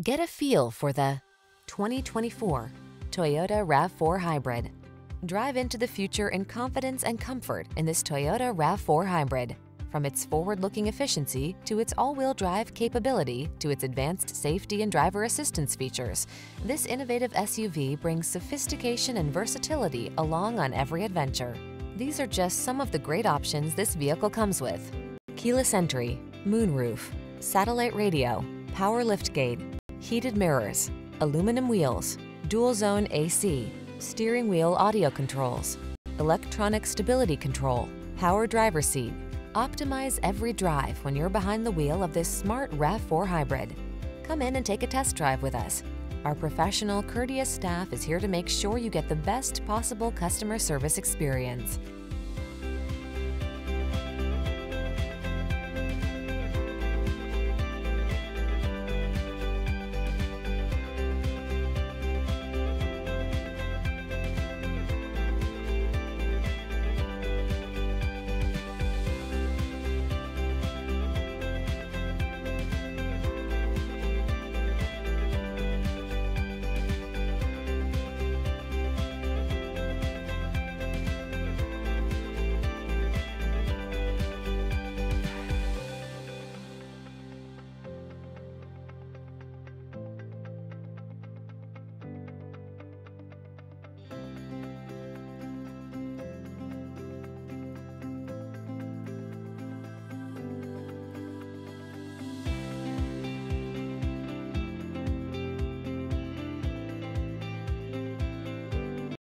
Get a feel for the 2024 Toyota RAV4 Hybrid. Drive into the future in confidence and comfort in this Toyota RAV4 Hybrid. From its forward-looking efficiency to its all-wheel drive capability to its advanced safety and driver assistance features, this innovative SUV brings sophistication and versatility along on every adventure. These are just some of the great options this vehicle comes with. Keyless entry, moonroof, satellite radio, power liftgate, heated mirrors, aluminum wheels, dual zone AC, steering wheel audio controls, electronic stability control, power driver seat. Optimize every drive when you're behind the wheel of this smart RAV4 hybrid. Come in and take a test drive with us. Our professional, courteous staff is here to make sure you get the best possible customer service experience.